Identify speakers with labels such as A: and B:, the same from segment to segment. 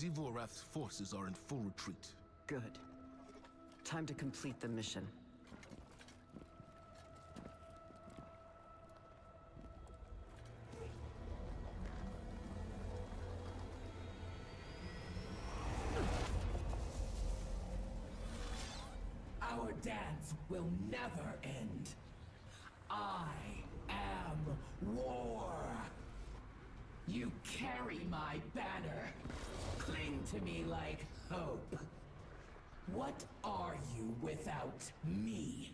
A: Xivu forces are in full retreat.
B: Good. Time to complete the mission.
C: Our dance will never end. I am war. You carry my banner. To me like hope. What are you without me?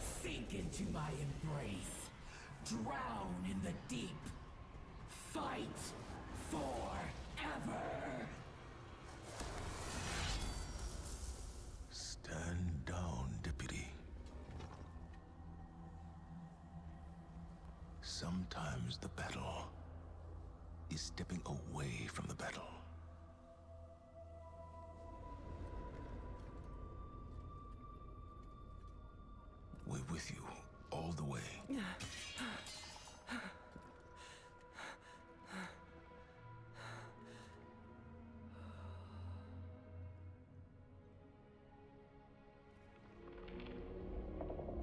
C: Sink into my embrace. Drown in the deep. Fight forever.
A: Stand down, Deputy. Sometimes the battle is stepping away from the battle. With you all the way.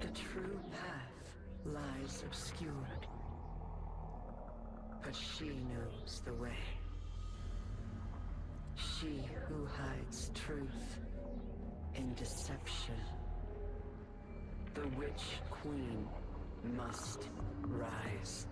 B: The true path lies obscured. But she knows the way. She who hides truth in deception. The Witch Queen must rise.